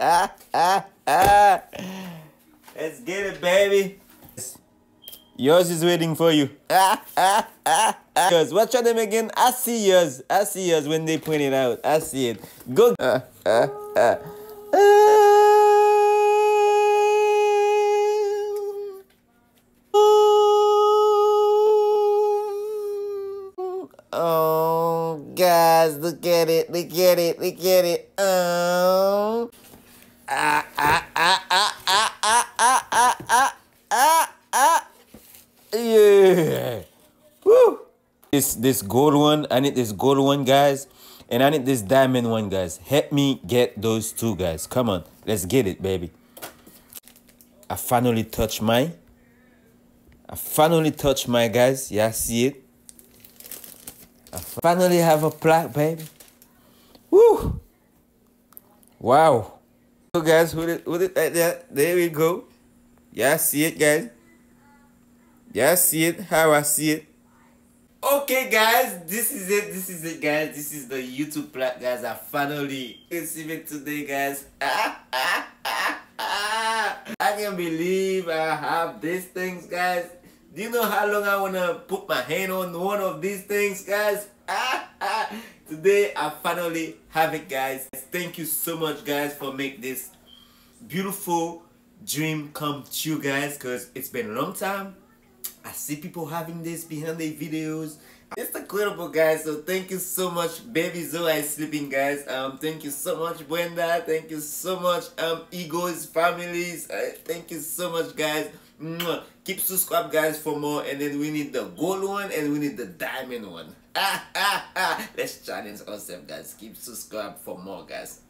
Let's get it, baby. Yours is waiting for you. Ah, ah, ah, ah. Yours. What's your name again? I see yours. I see yours when they point it out. I see it. Go. Ah, ah, ah. Oh, guys, look at it, look at it, look at it. Oh. Ah, ah, ah, ah, ah, ah, ah, ah, ah, ah, ah. Yeah. Woo. This this gold one, I need this gold one, guys. And I need this diamond one, guys. Help me get those two, guys. Come on. Let's get it, baby. I finally touched mine. I finally touched my, guys. Yeah, see it? I finally have a plaque, baby. Woo! Wow. So, guys, hold it, hold it like that. There we go. Yeah, see it, guys? Yeah, see it? How I see it? Okay guys, this is it, this is it guys, this is the YouTube plaque guys, I finally received it today guys. I can't believe I have these things guys. Do you know how long I wanna put my hand on one of these things guys? Today I finally have it guys. Thank you so much guys for make this beautiful dream come true guys cause it's been a long time I see people having this behind their videos. It's incredible guys, so thank you so much baby Zoe is sleeping guys. Um thank you so much Brenda, thank you so much um Egos families. Uh, thank you so much guys. Keep subscribe guys for more and then we need the gold one and we need the diamond one. Ah, ah, ah. Let's challenge ourselves guys. Keep subscribe for more guys.